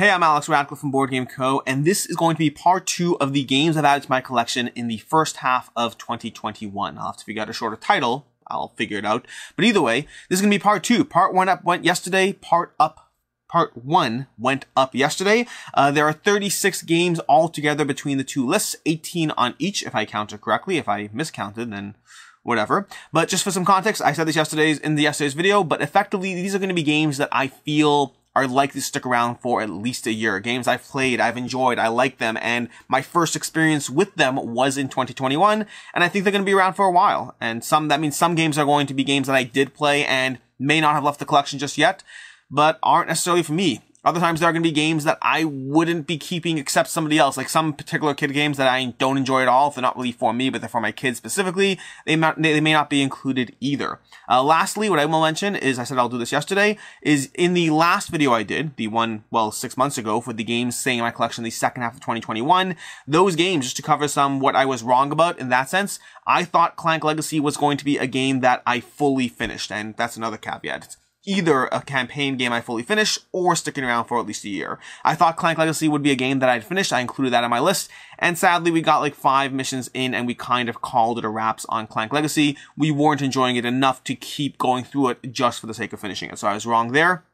Hey, I'm Alex Radcliffe from Board Game Co., and this is going to be part two of the games I've added to my collection in the first half of 2021. I'll have to figure out a shorter title. I'll figure it out. But either way, this is going to be part two. Part one up went yesterday, part up part one went up yesterday. Uh, there are 36 games altogether between the two lists, 18 on each, if I counted correctly. If I miscounted, then whatever. But just for some context, I said this yesterday's in the yesterday's video, but effectively, these are going to be games that I feel are likely to stick around for at least a year. Games I've played, I've enjoyed, I like them, and my first experience with them was in 2021, and I think they're going to be around for a while. And some, that means some games are going to be games that I did play and may not have left the collection just yet, but aren't necessarily for me. Other times there are going to be games that I wouldn't be keeping except somebody else, like some particular kid games that I don't enjoy at all. If they're not really for me, but they're for my kids specifically, they, might, they may not be included either. Uh, lastly, what I will mention is, I said I'll do this yesterday, is in the last video I did, the one, well, six months ago for the games staying in my collection the second half of 2021, those games, just to cover some what I was wrong about in that sense, I thought Clank Legacy was going to be a game that I fully finished, and that's another caveat. It's either a campaign game I fully finished or sticking around for at least a year. I thought Clank Legacy would be a game that I'd finished. I included that on my list. And sadly, we got like five missions in and we kind of called it a wraps on Clank Legacy. We weren't enjoying it enough to keep going through it just for the sake of finishing it. So I was wrong there.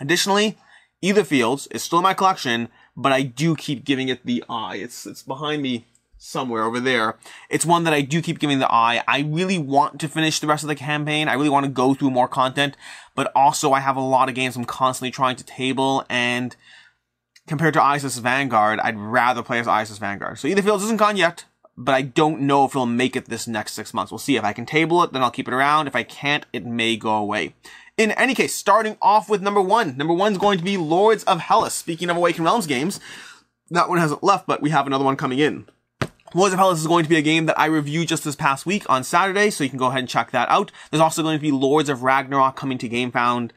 Additionally, Aetherfields is still in my collection, but I do keep giving it the eye. It's, it's behind me somewhere over there. It's one that I do keep giving the eye. I really want to finish the rest of the campaign. I really want to go through more content, but also I have a lot of games I'm constantly trying to table and compared to ISS Vanguard, I'd rather play as ISS Vanguard. So Aetherfields isn't gone yet, but I don't know if it'll make it this next six months. We'll see. If I can table it, then I'll keep it around. If I can't, it may go away. In any case, starting off with number one. Number one's going to be Lords of Hellas. Speaking of Awakened Realms games, that one hasn't left, but we have another one coming in. Lords of Hellas is going to be a game that I reviewed just this past week on Saturday, so you can go ahead and check that out. There's also going to be Lords of Ragnarok coming to GameFound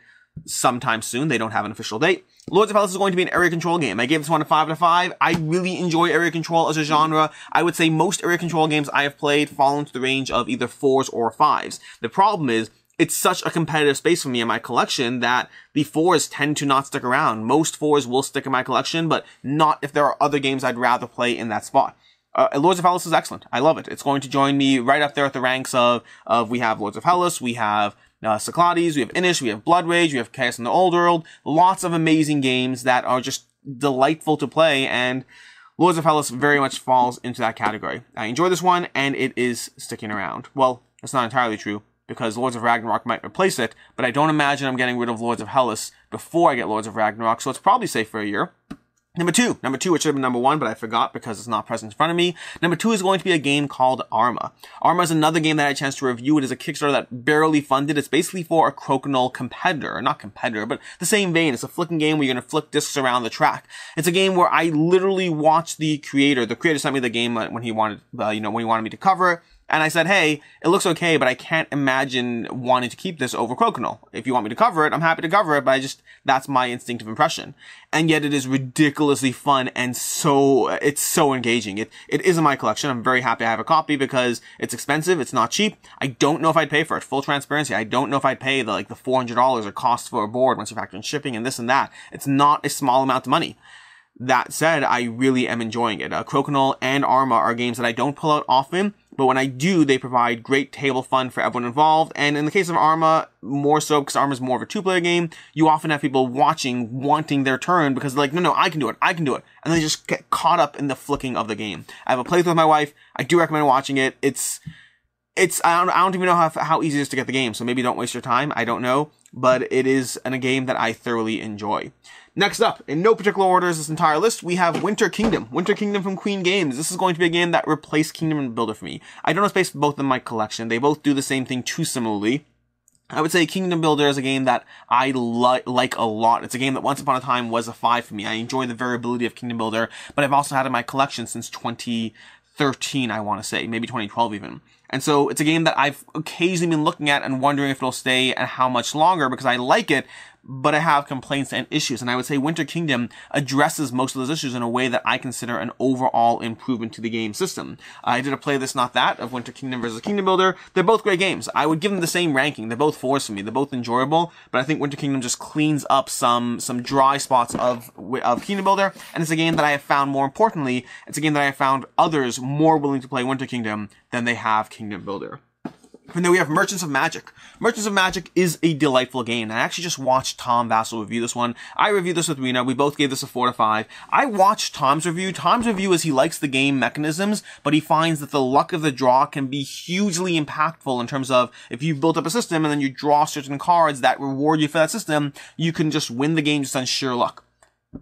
sometime soon. They don't have an official date. Lords of Hellas is going to be an area control game. I gave this one a 5 out of 5. I really enjoy area control as a genre. I would say most area control games I have played fall into the range of either 4s or 5s. The problem is, it's such a competitive space for me in my collection that the fours tend to not stick around. Most fours will stick in my collection, but not if there are other games I'd rather play in that spot. Uh, Lords of Hellas is excellent. I love it. It's going to join me right up there at the ranks of, of we have Lords of Hellas, we have uh, Cyclades, we have Inis, we have Blood Rage, we have Chaos in the Old World. Lots of amazing games that are just delightful to play and Lords of Hellas very much falls into that category. I enjoy this one and it is sticking around. Well, that's not entirely true because Lords of Ragnarok might replace it, but I don't imagine I'm getting rid of Lords of Hellas before I get Lords of Ragnarok, so it's probably safe for a year. Number two, number two, which should have been number one, but I forgot because it's not present in front of me. Number two is going to be a game called Arma. Arma is another game that I had a chance to review. It is a Kickstarter that barely funded. It's basically for a Crokinole competitor, not competitor, but the same vein. It's a flicking game where you're to flick discs around the track. It's a game where I literally watched the creator. The creator sent me the game when he wanted, uh, you know, when he wanted me to cover it. And I said, hey, it looks okay, but I can't imagine wanting to keep this over Crokinole. If you want me to cover it, I'm happy to cover it, but I just, that's my instinctive impression. And yet it is ridiculously fun and so, it's so engaging. It, it is in my collection. I'm very happy I have a copy because it's expensive. It's not cheap. I don't know if I'd pay for it. Full transparency. I don't know if I'd pay the, like the $400 or cost for a board once you factor in shipping and this and that. It's not a small amount of money. That said, I really am enjoying it. Uh, Crokinole and Arma are games that I don't pull out often, but when I do, they provide great table fun for everyone involved. And in the case of Arma, more so because Arma is more of a two-player game, you often have people watching, wanting their turn because they're like, no, no, I can do it, I can do it. And they just get caught up in the flicking of the game. I have a playthrough with my wife. I do recommend watching it. It's, it's, I don't, I don't even know how, how easy it is to get the game, so maybe don't waste your time. I don't know, but it is a game that I thoroughly enjoy. Next up, in no particular order is this entire list, we have Winter Kingdom. Winter Kingdom from Queen Games. This is going to be a game that replaced Kingdom and Builder for me. I don't have space for both in my collection. They both do the same thing too similarly. I would say Kingdom Builder is a game that I li like a lot. It's a game that once upon a time was a 5 for me. I enjoy the variability of Kingdom Builder, but I've also had it in my collection since 2013, I want to say, maybe 2012 even. And so it's a game that I've occasionally been looking at and wondering if it'll stay and how much longer because I like it, but I have complaints and issues. And I would say Winter Kingdom addresses most of those issues in a way that I consider an overall improvement to the game system. I did a play this, not that, of Winter Kingdom versus Kingdom Builder. They're both great games. I would give them the same ranking. They're both fours for me. They're both enjoyable, but I think Winter Kingdom just cleans up some, some dry spots of, of Kingdom Builder. And it's a game that I have found more importantly, it's a game that I have found others more willing to play Winter Kingdom than they have Kingdom Builder. And then we have Merchants of Magick. Merchants of Magick is a delightful game. I actually just watched Tom Vasel review this one. I reviewed this with Rena. We both gave this a 4 to 5. I watched Tom's review. Tom's review is he likes the game mechanisms, but he finds that the luck of the draw can be hugely impactful in terms of if you've built up a system and then you draw certain cards that reward you for that system, you can just win the game just on sheer luck.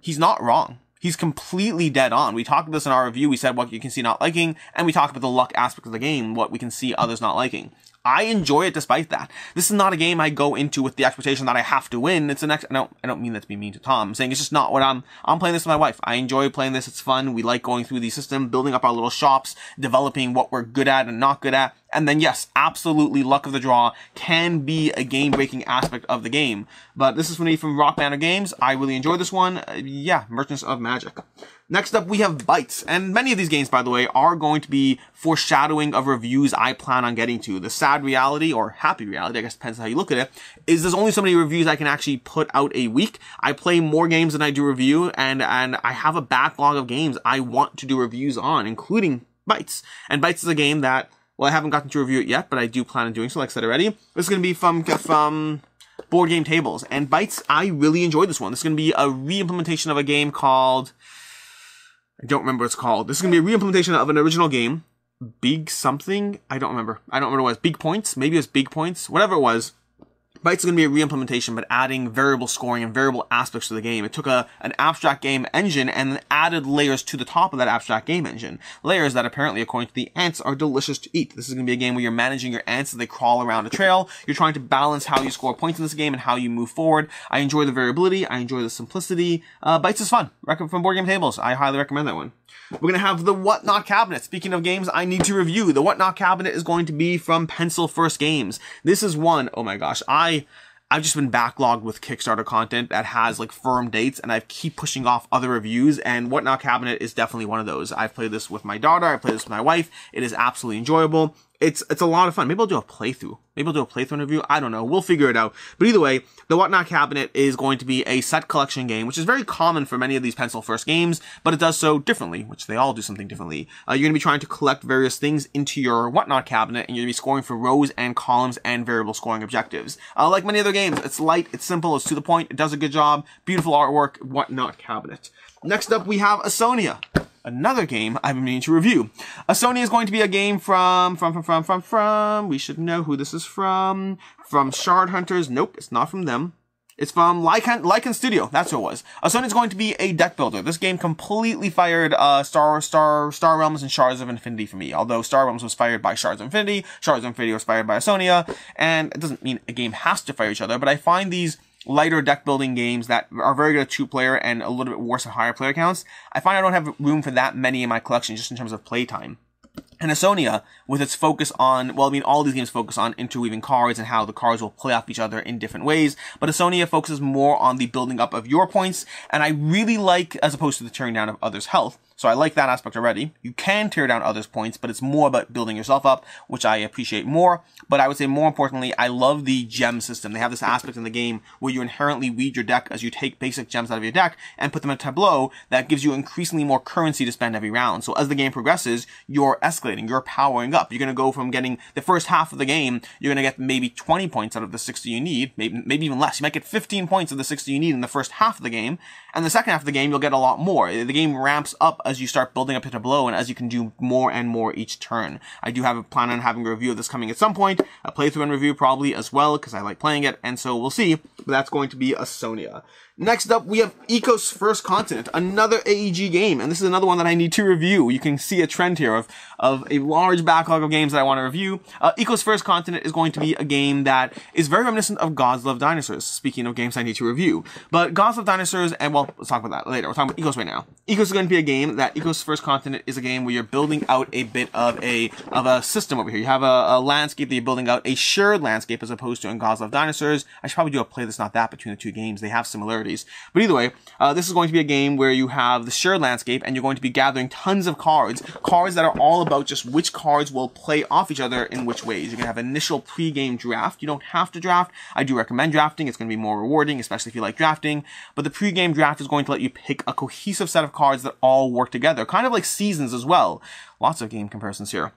He's not wrong. He's completely dead on. We talked about this in our review. We said what you can see not liking, and we talked about the luck aspect of the game, what we can see others not liking. I enjoy it despite that. This is not a game I go into with the expectation that I have to win. It's an ex- I don't, I don't mean that to be mean to Tom. I'm saying it's just not what I'm, I'm playing this with my wife. I enjoy playing this. It's fun. We like going through the system, building up our little shops, developing what we're good at and not good at. And then yes, absolutely luck of the draw can be a game breaking aspect of the game. But this is for me from Rock Manor Games. I really enjoy this one. Uh, yeah, Merchants of Magick. Next up, we have Bites. And many of these games, by the way, are going to be foreshadowing of reviews I plan on getting to. The sad reality, or happy reality, I guess depends how you look at it, is there's only so many reviews I can actually put out a week. I play more games than I do review, and, and I have a backlog of games I want to do reviews on, including Bites. And Bites is a game that, well, I haven't gotten to review it yet, but I do plan on doing so, like I said already. This is going to be from, from Board Game Tables. And Bites, I really enjoyed this one. This is going to be a re-implementation of a game called I don't remember what it's called. This is going to be a re-implementation of an original game. Big something? I don't remember. I don't remember what it was. Big Points? Maybe it was Big Points? Whatever it was. Bites is going to be a re-implementation, but adding variable scoring and variable aspects to the game. It took a an abstract game engine and then added layers to the top of that abstract game engine. Layers that apparently, according to the ants, are delicious to eat. This is going to be a game where you're managing your ants as they crawl around a trail. You're trying to balance how you score points in this game and how you move forward. I enjoy the variability. I enjoy the simplicity. Uh, Bites is fun. Recommend from Board Game Tables. I highly recommend that one. We're going to have the Whatnot Cabinet. Speaking of games I need to review, the Whatnot Cabinet is going to be from Pencil First Games. This is one, oh my gosh, I I've just been backlogged with Kickstarter content that has like firm dates and I keep pushing off other reviews and Whatnot Cabinet is definitely one of those. I've played this with my daughter, I played this with my wife. It is absolutely enjoyable it's it's a lot of fun. Maybe I'll do a playthrough. Maybe I'll do a playthrough review. I don't know. We'll figure it out. But either way, the Whatnot Cabinet is going to be a set collection game, which is very common for many of these pencil first games, but it does so differently, which they all do something differently. Uh, you're going to be trying to collect various things into your Whatnot Cabinet, and you're going to be scoring for rows and columns and variable scoring objectives. Uh, like many other games, it's light, it's simple, it's to the point, it does a good job, beautiful artwork, Whatnot Cabinet. Next up, we have Ausonia another game been meaning to review. Ausonia is going to be a game from, from, from, from, from, from, we should know who this is from, from Shard Hunters. Nope, it's not from them. It's from Lycan, Lycan Studio. That's who it was. Ausonia is going to be a deck builder. This game completely fired uh, Star Star Star Realms and Shards of Infinity for me. Although Star Realms was fired by Shards of Infinity, Shards of Infinity was fired by Ausonia, and it doesn't mean a game has to fire each other. But I find these lighter deck building games that are very good at two player and a little bit worse at higher player counts, I find I don't have room for that many in my collection just in terms of playtime. And Ausonia, with its focus on, well, I mean, all these games focus on interweaving cards and how the cards will play off each other in different ways, but Ausonia focuses more on the building up of your points, and I really like, as opposed to the tearing down of others' health, so I like that aspect already. You can tear down others' points, but it's more about building yourself up, which I appreciate more. But I would say more importantly, I love the gem system. They have this aspect in the game where you inherently weed your deck as you take basic gems out of your deck and put them in a tableau that gives you increasingly more currency to spend every round. So as the game progresses, you're escalating, you're powering up. You're going to go from getting the first half of the game, you're going to get maybe 20 points out of the 60 you need, maybe, maybe even less. You might get 15 points of the 60 you need in the first half of the game. And the second half of the game, you'll get a lot more. The game ramps up as you start building up a tableau and as you can do more and more each turn. I do have a plan on having a review of this coming at some point, a playthrough and review probably as well, because I like playing it, and so we'll see, but that's going to be Ausonia. Next up, we have Ecos First Continent, another AEG game, and this is another one that I need to review. You can see a trend here of, of a large backlog of games that I want to review. Uh, Ecos First Continent is going to be a game that is very reminiscent of Gods Love Dinosaurs, speaking of games I need to review. But Gods Love Dinosaurs, and well, well, let's talk about that later. We're talking about Ecos right now. Ecos is going to be a game that Ecos First Continent is a game where you're building out a bit of a of a system over here. You have a, a landscape that you're building out, a shared landscape as opposed to in Gods Love Dinosaurs. I should probably do a play that's not that between the two games. They have similarities. But either way, uh, this is going to be a game where you have the shared landscape and you're going to be gathering tons of cards, cards that are all about just which cards will play off each other in which ways. You're going to have initial pre-game draft. You don't have to draft. I do recommend drafting. It's going to be more rewarding, especially if you like drafting. But the pre-game draft is going to let you pick a cohesive set of cards that all work together, kind of like seasons as well. Lots of game comparisons here.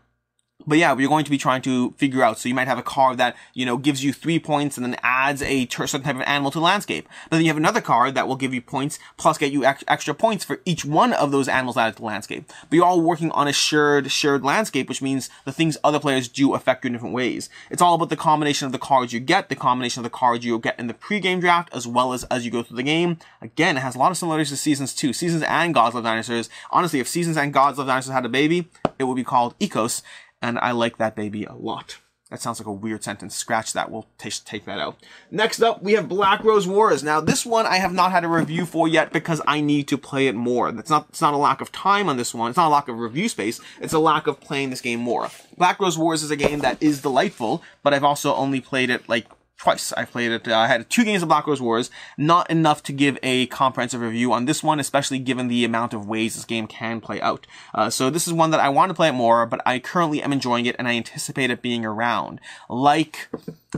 But yeah, we're going to be trying to figure out. So you might have a card that, you know, gives you three points and then adds a certain type of animal to the landscape. But then you have another card that will give you points plus get you ex- extra points for each one of those animals added to the landscape. But you're all working on a shared, shared landscape, which means the things other players do affect you in different ways. It's all about the combination of the cards you get, the combination of the cards you'll get in the pre-game draft, as well as as you go through the game. Again, it has a lot of similarities to Seasons 2. Seasons and Gods Love Dinosaurs. Honestly, if Seasons and Gods Love Dinosaurs had a baby, it would be called Ecos and I like that baby a lot. That sounds like a weird sentence. Scratch that. We'll t- take that out. Next up, we have Black Rose Wars. Now, this one I have not had a review for yet because I need to play it more. That's not, it's not a lack of time on this one. It's not a lack of review space. It's a lack of playing this game more. Black Rose Wars is a game that is delightful, but I've also only played it like twice. I played it. Uh, I had two games of Black Rose Wars. Not enough to give a comprehensive review on this one, especially given the amount of ways this game can play out. Uh, so this is one that I want to play it more, but I currently am enjoying it and I anticipate it being around. Like,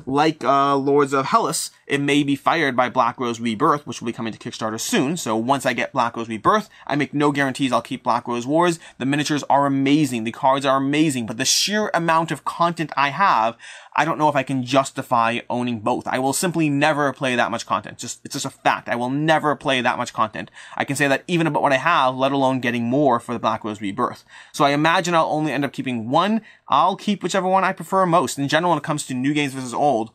like, uh, Lords of Hellas, it may be fired by Black Rose Rebirth, which will be coming to Kickstarter soon. So once I get Black Rose Rebirth, I make no guarantees I'll keep Black Rose Wars. The miniatures are amazing. The cards are amazing, but the sheer amount of content I have, I don't know if I can justify owning both. I will simply never play that much content. Just, it's just a fact. I will never play that much content. I can say that even about what I have, let alone getting more for the Black Rose Rebirth. So I imagine I'll only end up keeping one. I'll keep whichever one I prefer most. In general, when it comes to new games versus old,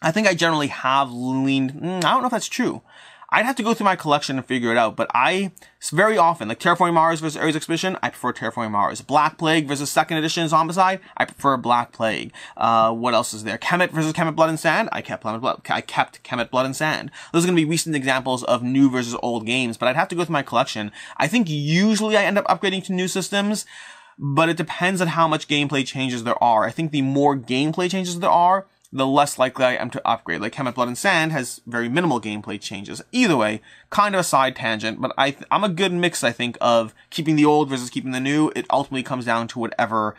I think I generally have leaned, mm, I don't know if that's true. I'd have to go through my collection and figure it out, but I, very often, like Terraforming Mars versus Ares Expedition, I prefer Terraforming Mars. Black Plague versus second edition Zombicide, I prefer Black Plague. Uh, what else is there? Kemet versus Kemet Blood and Sand, I kept Blood, I kept Kemet Blood and Sand. Those are gonna be recent examples of new versus old games, but I'd have to go through my collection. I think usually I end up upgrading to new systems, but it depends on how much gameplay changes there are. I think the more gameplay changes there are, the less likely I am to upgrade. Like Kemet Blood and Sand has very minimal gameplay changes. Either way, kind of a side tangent, but I I'm a good mix, I think, of keeping the old versus keeping the new. It ultimately comes down to whatever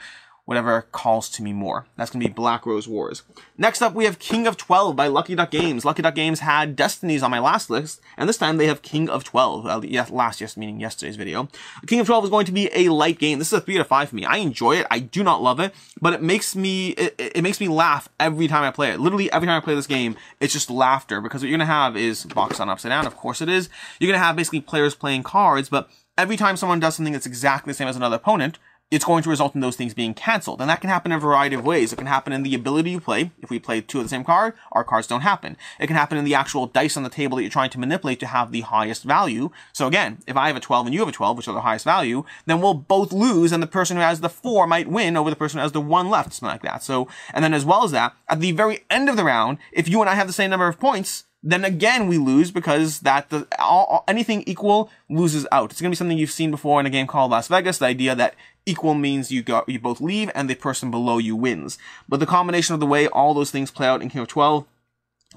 whatever calls to me more. That's going to be Black Rose Wars. Next up, we have King of 12 by Lucky Duck Games. Lucky Duck Games had Destinies on my last list, and this time they have King of 12. Uh, yes, last yes, meaning yesterday's video. King of 12 is going to be a light game. This is a 3 out of 5 for me. I enjoy it. I do not love it, but it makes me, it, it makes me laugh every time I play it. Literally every time I play this game, it's just laughter, because what you're going to have is box on upside down. Of course it is. You're going to have basically players playing cards, but every time someone does something that's exactly the same as another opponent, it's going to result in those things being cancelled. And that can happen in a variety of ways. It can happen in the ability you play. If we play two of the same card, our cards don't happen. It can happen in the actual dice on the table that you're trying to manipulate to have the highest value. So again, if I have a 12 and you have a 12, which are the highest value, then we'll both lose and the person who has the 4 might win over the person who has the 1 left, something like that. So, and then as well as that, at the very end of the round, if you and I have the same number of points, then again we lose because that the all, anything equal loses out. It's gonna be something you've seen before in a game called Las Vegas. The idea that equal means you you both leave and the person below you wins. But the combination of the way all those things play out in of Twelve,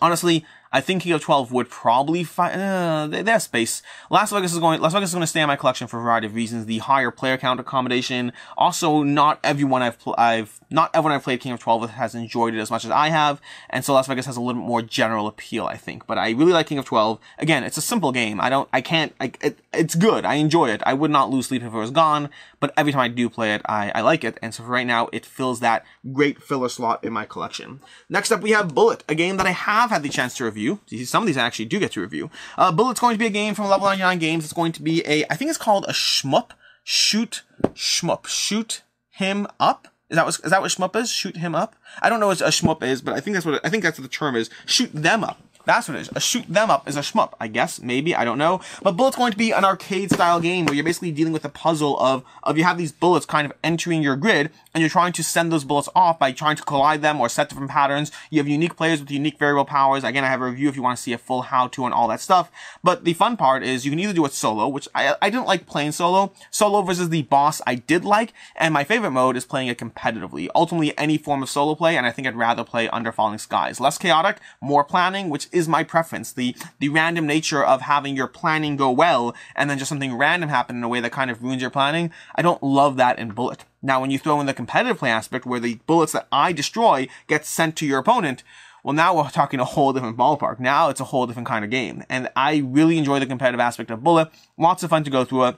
honestly, I think King of 12 would probably find, uh, space. Las Vegas is going, Las Vegas is going to stay in my collection for a variety of reasons. The higher player count accommodation. Also, not everyone I've, pl- I've, not everyone I've played King of 12 with has enjoyed it as much as I have. And so Las Vegas has a little bit more general appeal, I think. But I really like King of 12. Again, it's a simple game. I don't, I can't, I, it, it's good. I enjoy it. I would not lose sleep if it was gone. But every time I do play it, I, I like it. And so for right now, it fills that great filler slot in my collection. Next up, we have Bullet, a game that I have had the chance to review. Some of these I actually do get to review. Uh, Bullet's going to be a game from Level 99 Games. It's going to be a, I think it's called a shmup. Shoot shmup. Shoot him up. Is that what, is that what shmup is? Shoot him up? I don't know what a shmup is, but I think that's what, I think that's what the term is. Shoot them up. That's what it is. A shoot them up is a shmup, I guess. Maybe, I don't know. But Bullet's going to be an arcade style game where you're basically dealing with a puzzle of, of you have these bullets kind of entering your grid and you're trying to send those bullets off by trying to collide them or set different patterns. You have unique players with unique variable powers. Again, I have a review if you want to see a full how to and all that stuff. But the fun part is you can either do it solo, which I, I didn't like playing solo. Solo versus the boss I did like. And my favorite mode is playing it competitively. Ultimately, any form of solo play. And I think I'd rather play Under Falling Skies. Less chaotic, more planning, which is my preference. The, the random nature of having your planning go well and then just something random happen in a way that kind of ruins your planning. I don't love that in Bullet. Now, when you throw in the competitive play aspect where the bullets that I destroy get sent to your opponent, well, now we're talking a whole different ballpark. Now it's a whole different kind of game. And I really enjoy the competitive aspect of Bullet. Lots of fun to go through it.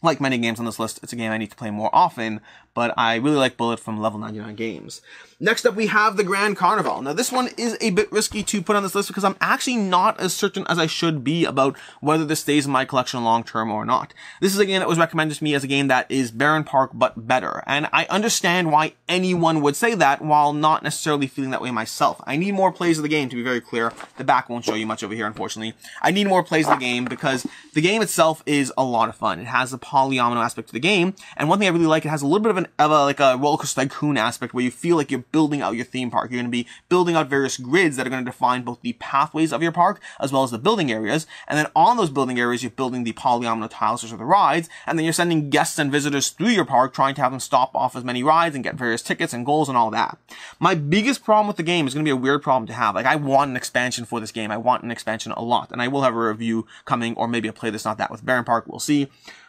Like many games on this list, it's a game I need to play more often, but I really like Bullet from Level 99 Games. Next up, we have the Grand Carnival. Now, this one is a bit risky to put on this list because I'm actually not as certain as I should be about whether this stays in my collection long term or not. This is a game that was recommended to me as a game that is Bärenpark but better, and I understand why anyone would say that while not necessarily feeling that way myself. I need more plays of the game to be very clear. The back won't show you much over here, unfortunately. I need more plays of the game because the game itself is a lot of fun. It has a polyomino aspect to the game, and one thing I really like, it has a little bit of an of a, like a roller coaster tycoon aspect where you feel like you're building out your theme park. You're going to be building out various grids that are going to define both the pathways of your park as well as the building areas. And then on those building areas, you're building the polyomino tiles, which are the rides. And then you're sending guests and visitors through your park, trying to have them stop off as many rides and get various tickets and goals and all that. My biggest problem with the game is going to be a weird problem to have. Like, I want an expansion for this game. I want an expansion a lot. And I will have a review coming, or maybe a play that's not that with Bärenpark. We'll see.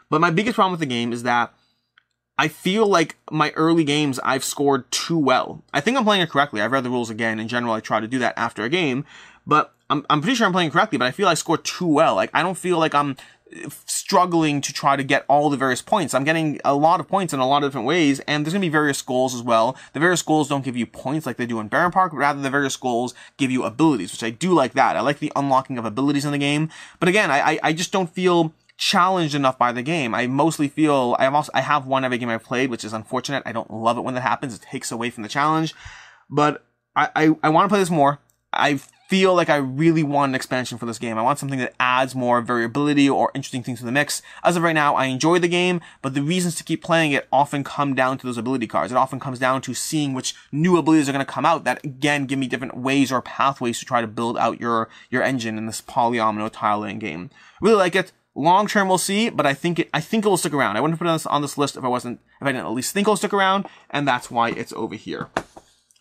But my biggest problem with the game is that I feel like my early games I've scored too well. I think I'm playing it correctly. I've read the rules again. In general, I try to do that after a game, but I'm, I'm pretty sure I'm playing correctly, but I feel I scored too well. Like, I don't feel like I'm uh, struggling to try to get all the various points. I'm getting a lot of points in a lot of different ways, and there's gonna be various goals as well. The various goals don't give you points like they do in Bärenpark, but rather the various goals give you abilities, which I do like that. I like the unlocking of abilities in the game. But again, I, I, I just don't feel challenged enough by the game. I mostly feel I also I have won every game I've played, which is unfortunate. I don't love it when that happens. It takes away from the challenge. But I, I, I want to play this more. I feel like I really want an expansion for this game. I want something that adds more variability or interesting things to the mix. As of right now, I enjoy the game, but the reasons to keep playing it often come down to those ability cards. It often comes down to seeing which new abilities are going to come out that again give me different ways or pathways to try to build out your your engine in this polyomino tile laying game. Really like it. Long term, we'll see, but I think it, I think it will stick around. I wouldn't put this, on this list if I wasn't, if I didn't at least think it'll stick around, and that's why it's over here.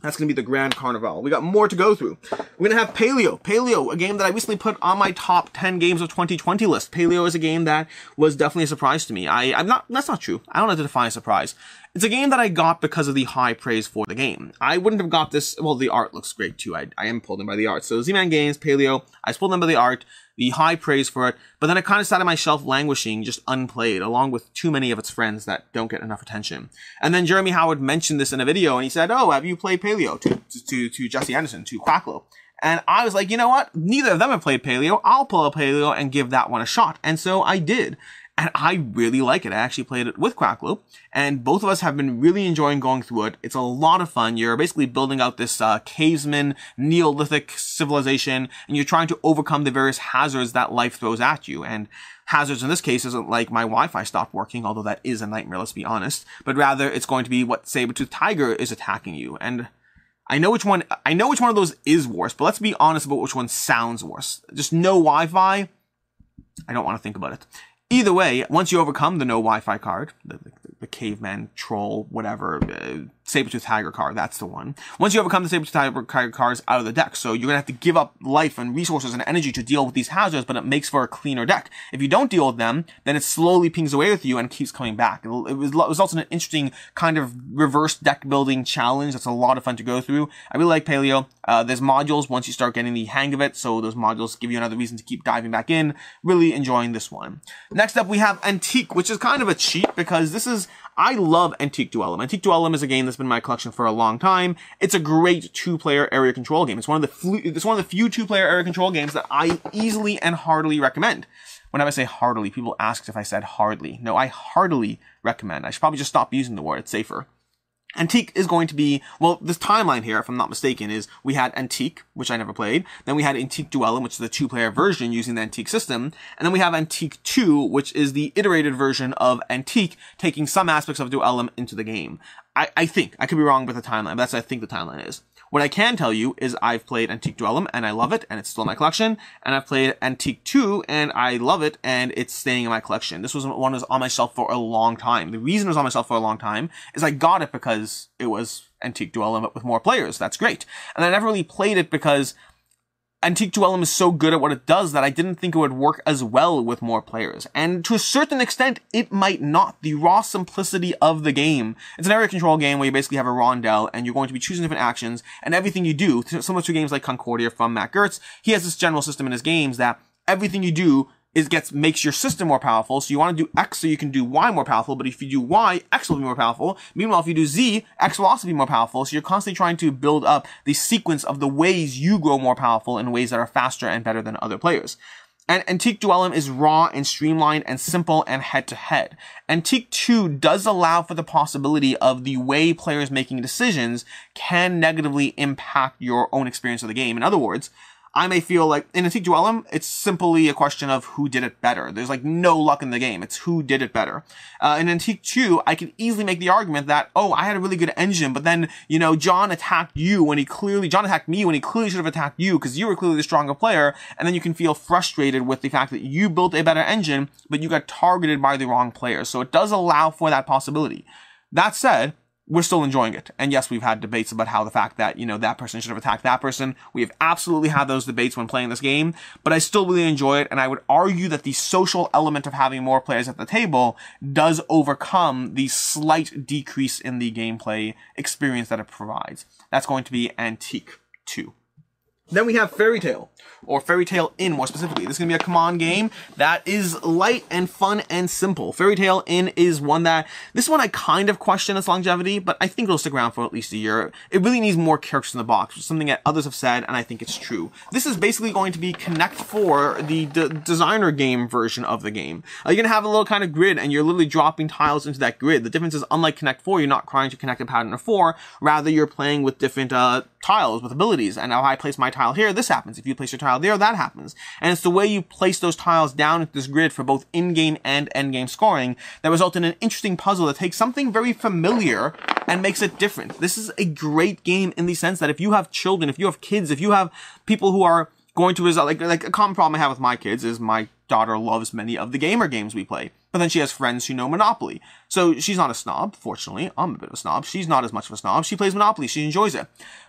That's going to be the Grand Carnival. We got more to go through. We're going to have Paleo. Paleo, a game that I recently put on my top 10 games of 2020 list. Paleo is a game that was definitely a surprise to me. I, I'm not, that's not true. I don't have to define a surprise. It's a game that I got because of the high praise for the game. I wouldn't have got this, well, the art looks great too. I, I am pulled in by the art. So Z-Man Games, Paleo, I was pulled in by the art the high praise for it, but then it kind of sat on my shelf languishing, just unplayed, along with too many of its friends that don't get enough attention. And then Jeremy Howard mentioned this in a video, and he said, "Oh, have you played Paleo?" to to to Jesse Anderson, to Quackalope. And I was like, you know what? Neither of them have played Paleo. I'll pull up Paleo and give that one a shot. And so I did and I really like it. I actually played it with Quackalope, and both of us have been really enjoying going through it. It's a lot of fun. You're basically building out this uh, caveman Neolithic civilization, and you're trying to overcome the various hazards that life throws at you. And hazards in this case isn't like my Wi-Fi stopped working, although that is a nightmare, let's be honest, but rather it's going to be what saber-tooth tiger is attacking you. And I know which one, I know which one of those is worse, but let's be honest about which one sounds worse. Just no Wi-Fi. I don't want to think about it. Either way, once you overcome the no Wi-Fi card, the, the, the caveman, troll, whatever, uh, Saber-tooth Tiger card, that's the one. Once you overcome the Saber-tooth Tiger cards out of the deck, so you're gonna have to give up life and resources and energy to deal with these hazards, but it makes for a cleaner deck. If you don't deal with them, then it slowly pings away with you and keeps coming back. It, it results in an interesting kind of reverse deck building challenge that's a lot of fun to go through. I really like Paleo. Uh, there's modules once you start getting the hang of it, so those modules give you another reason to keep diving back in. Really enjoying this one. Next up, we have Antike, which is kind of a cheat because this is I love Antike Duellum. Antike Duellum is a game that's been in my collection for a long time. It's a great two-player area control game. It's one of the it's one of the few two-player area control games that I easily and heartily recommend. Whenever I say heartily, people ask if I said hardly. No, I heartily recommend. I should probably just stop using the word. It's safer. Antike is going to be, well, this timeline here, if I'm not mistaken, is we had Antike, which I never played. Then we had Antike Duellum, which is the two-player version using the Antike system. And then we have Antike 2, which is the iterated version of Antike, taking some aspects of Duellum into the game. I, I think, I could be wrong with the timeline, but that's what I think the timeline is. What I can tell you is I've played Antike Duellum and I love it and it's still in my collection. And I've played Antike 2 and I love it and it's staying in my collection. This was one that was on my shelf for a long time. The reason it was on my shelf for a long time is I got it because it was Antike Duellum but with more players. That's great. And I never really played it because Antike Duellum is so good at what it does that I didn't think it would work as well with more players. And to a certain extent, it might not. The raw simplicity of the game. It's an area control game where you basically have a rondel and you're going to be choosing different actions and everything you do, similar to games like Concordia from Mac Gerdts, he has this general system in his games that everything you do is gets makes your system more powerful. So you want to do X so you can do Y more powerful. But if you do Y, X will be more powerful. Meanwhile, if you do Z, X will also be more powerful. So you're constantly trying to build up the sequence of the ways you grow more powerful in ways that are faster and better than other players. And Antike Duellum is raw and streamlined and simple and head to head. Antike 2 does allow for the possibility of the way players making decisions can negatively impact your own experience of the game. In other words, I may feel like in Antike Duellum, it's simply a question of who did it better. There's like no luck in the game. It's who did it better. Uh, in Antike 2, I could easily make the argument that, oh, I had a really good engine, but then, you know, John attacked you when he clearly, John attacked me when he clearly should have attacked you because you were clearly the stronger player. And then you can feel frustrated with the fact that you built a better engine, but you got targeted by the wrong player. So it does allow for that possibility. That said, we're still enjoying it. And yes, we've had debates about how the fact that, you know, that person should have attacked that person. We have absolutely had those debates when playing this game, but I still really enjoy it. And I would argue that the social element of having more players at the table does overcome the slight decrease in the gameplay experience that it provides. That's going to be Antike 2. Then we have Fairy Tale, or Fairy Tale Inn more specifically. This is going to be a command game that is light and fun and simple. Fairy Tale Inn is one that, this one I kind of question its longevity, but I think it'll stick around for at least a year. It really needs more characters in the box, which is something that others have said, and I think it's true. This is basically going to be Connect 4, the designer game version of the game. Uh, you're going to have a little kind of grid, and you're literally dropping tiles into that grid. The difference is, unlike Connect 4, you're not trying to connect a pattern of 4, rather you're playing with different uh, tiles, with abilities, and now I place my tile here, this happens. If you place your tile there, that happens. And it's the way you place those tiles down at this grid for both in-game and end-game scoring that result in an interesting puzzle that takes something very familiar and makes it different. This is a great game in the sense that if you have children, if you have kids, if you have people who are going to result, like, like a common problem I have with my kids is my daughter loves many of the gamer games we play. But then she has friends who know Monopoly. So she's not a snob, fortunately. I'm a bit of a snob. She's not as much of a snob. She plays Monopoly. She enjoys it.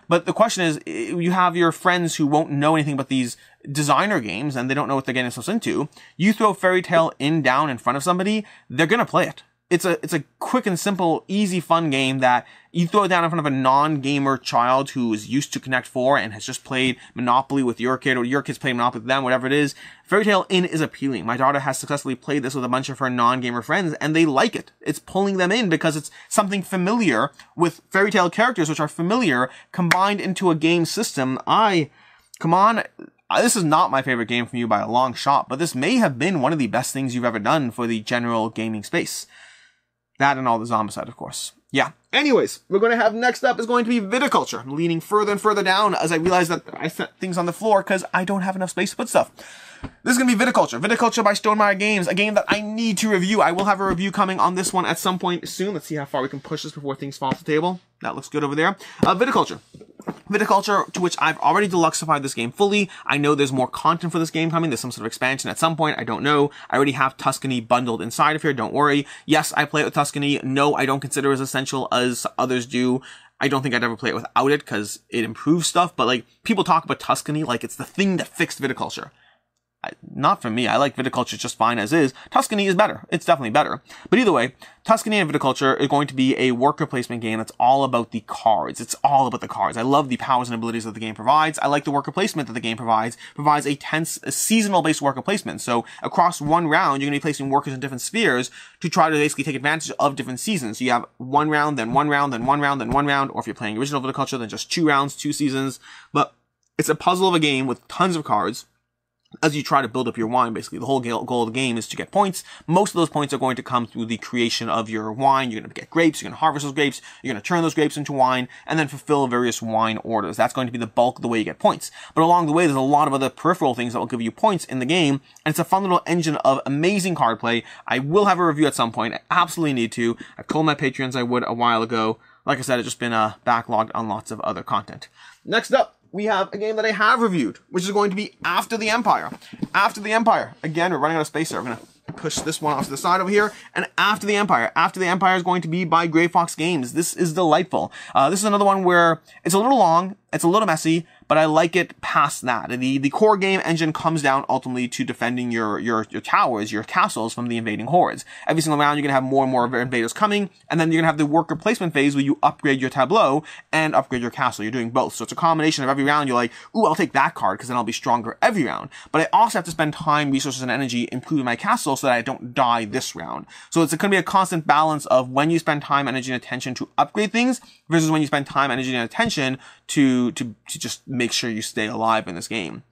But the question is, you have your friends who won't know anything but these designer games and they don't know what they're getting themselves into. You throw Fairy Tale Inn down in front of somebody, they're gonna play it it's a it's a quick and simple, easy, fun game that you throw down in front of a non-gamer child who is used to Connect Four and has just played Monopoly with your kid, or your kid's playing Monopoly with them, whatever it is. Fairy Tale Inn is appealing. My daughter has successfully played this with a bunch of her non-gamer friends, and they like it. It's pulling them in because it's something familiar with Fairy Tale characters, which are familiar, combined into a game system. I, come on, this is not my favorite game from you by a long shot, but this may have been one of the best things you've ever done for the general gaming space. That and all the Zombicide, of course. Yeah. Anyways, we're going to have next up is going to be viticulture. I'm leaning further and further down as I realize that I set things on the floor because I don't have enough space to put stuff. This is going to be Viticulture. Viticulture by Stonemaier Games, a game that I need to review. I will have a review coming on this one at some point soon. Let's see how far we can push this before things fall off the table. That looks good over there. Uh, Viticulture. Viticulture, to which I've already deluxified this game fully. I know there's more content for this game coming. There's some sort of expansion at some point. I don't know. I already have Tuscany bundled inside of here. Don't worry. Yes, I play it with Tuscany. No, I don't consider it as essential as others do. I don't think I'd ever play it without it because it improves stuff. But like people talk about Tuscany like it's the thing that fixed viticulture not for me. I like viticulture just fine as is. Tuscany is better. It's definitely better. But either way, Tuscany and viticulture is going to be a worker placement game that's all about the cards. It's all about the cards. I love the powers and abilities that the game provides. I like the worker placement that the game provides. Provides a tense, a seasonal based worker placement. So across one round, you're going to be placing workers in different spheres to try to basically take advantage of different seasons. So you have one round, then one round, then one round, then one round, or if you're playing original viticulture, then just two rounds, two seasons. But it's a puzzle of a game with tons of cards as you try to build up your wine, basically. The whole goal of the game is to get points. Most of those points are going to come through the creation of your wine. You're going to get grapes, you're going to harvest those grapes, you're going to turn those grapes into wine, and then fulfill various wine orders. That's going to be the bulk of the way you get points. But along the way, there's a lot of other peripheral things that will give you points in the game, and it's a fun little engine of amazing card play. I will have a review at some point. I absolutely need to. I told my patrons I would a while ago. Like I said, it's just been uh, backlogged on lots of other content. Next up, we have a game that I have reviewed, which is going to be After the Empire. After the Empire. Again, we're running out of space here. I'm going to push this one off to the side over here. And After the Empire. After the Empire is going to be by Grey Fox Games. This is delightful. Uh, this is another one where it's a little long, it's a little messy, but I like it past that. The the core game engine comes down ultimately to defending your your your towers, your castles from the invading hordes. Every single round, you're gonna have more and more invaders coming, and then you're gonna have the worker placement phase where you upgrade your tableau and upgrade your castle. You're doing both, so it's a combination of every round. You're like, ooh, I'll take that card because then I'll be stronger every round. But I also have to spend time, resources, and energy improving my castle so that I don't die this round. So it's gonna be a constant balance of when you spend time, energy, and attention to upgrade things versus when you spend time, energy, and attention to to to just make sure you stay alive in this game.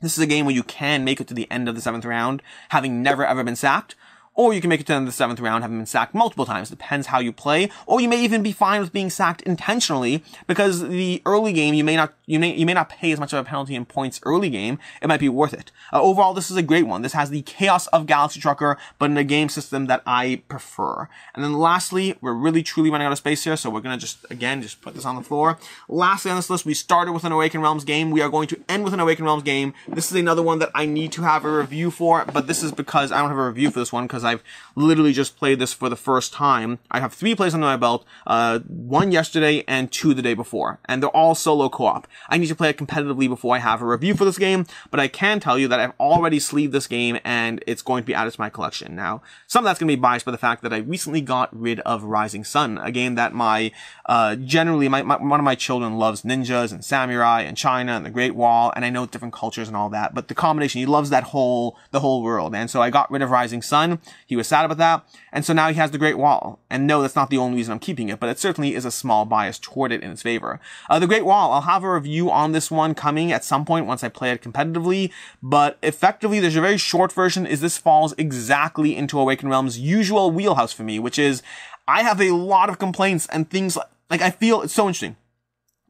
This is a game where you can make it to the end of the seventh round, having never ever been sacked, or you can make it to the seventh round having been sacked multiple times. Depends how you play. Or you may even be fine with being sacked intentionally because the early game you may not you may you may not pay as much of a penalty in points early game. It might be worth it. Uh, overall, this is a great one. This has the chaos of Galaxy Trucker, but in a game system that I prefer. And then lastly, we're really truly running out of space here, so we're gonna just again just put this on the floor. Lastly on this list, we started with an Awakened Realms game. We are going to end with an Awakened Realms game. This is another one that I need to have a review for, but this is because I don't have a review for this one because I've literally just played this for the first time. I have three plays under my belt, uh, one yesterday and two the day before, and they're all solo co-op. I need to play it competitively before I have a review for this game, but I can tell you that I've already sleeved this game and it's going to be added to my collection. Now, some of that's going to be biased by the fact that I recently got rid of Rising Sun, a game that my, uh, generally, my, my, one of my children loves ninjas and samurai and China and the Great Wall, and I know different cultures and all that, but the combination, he loves that whole, the whole world, and so I got rid of Rising Sun, he was sad about that. And so now he has the Great Wall. And no, that's not the only reason I'm keeping it, but it certainly is a small bias toward it in its favor. Uh, the Great Wall, I'll have a review on this one coming at some point once I play it competitively, but effectively there's a very short version is this falls exactly into Awakened Realms' usual wheelhouse for me, which is I have a lot of complaints and things like, like I feel it's so interesting.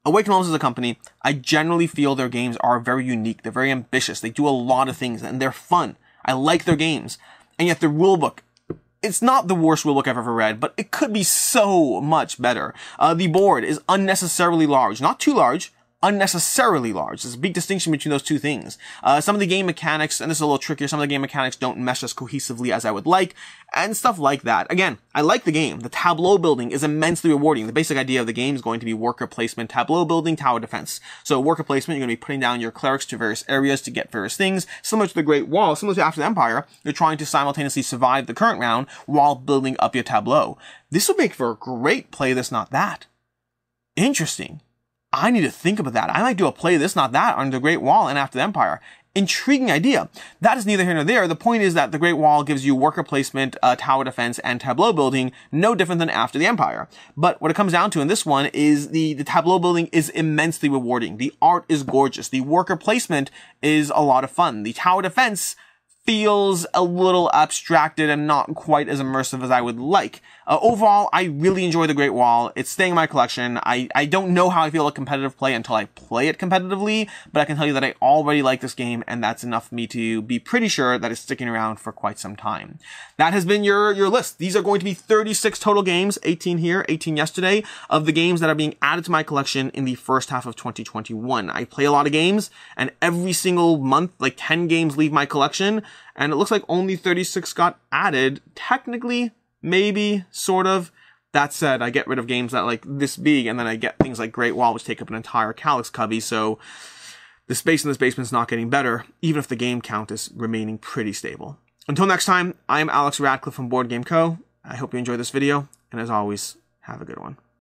Awakened Realms is a company. I generally feel their games are very unique. They're very ambitious. They do a lot of things and they're fun. I like their games and yet the rulebook it's not the worst rulebook I've ever read, but it could be so much better. Uh, the board is unnecessarily large, not too large, unnecessarily large. There's a big distinction between those two things. Uh, some of the game mechanics, and this is a little trickier, some of the game mechanics don't mesh as cohesively as I would like, and stuff like that. Again, I like the game. The tableau building is immensely rewarding. The basic idea of the game is going to be worker placement, tableau building, tower defense. So worker placement, you're going to be putting down your clerics to various areas to get various things. Similar to the Great Wall, similar to After the Empire, you're trying to simultaneously survive the current round while building up your tableau. This would make for a great play that's not that. Interesting. I need to think about that. I might do a play this, not that, on the Great Wall and After the Empire. Intriguing idea. That is neither here nor there. The point is that the Great Wall gives you worker placement, uh, tower defense, and tableau building, no different than After the Empire. But what it comes down to in this one is the, the tableau building is immensely rewarding. The art is gorgeous. The worker placement is a lot of fun. The tower defense feels a little abstracted and not quite as immersive as I would like. Uh, overall, I really enjoy The Great Wall. It's staying in my collection. I, I don't know how I feel about competitive play until I play it competitively, but I can tell you that I already like this game, and that's enough for me to be pretty sure that it's sticking around for quite some time. That has been your, your list. These are going to be 36 total games, 18 here, 18 yesterday, of the games that are being added to my collection in the first half of 2021. I play a lot of games, and every single month, like 10 games leave my collection, and it looks like only 36 got added. Technically, maybe, sort of. That said, I get rid of games that like this big, and then I get things like Great Wall, which take up an entire Kallax cubby, so the space in this basement is not getting better, even if the game count is remaining pretty stable. Until next time, I am Alex Radcliffe from Board Game Co. I hope you enjoyed this video, and as always, have a good one.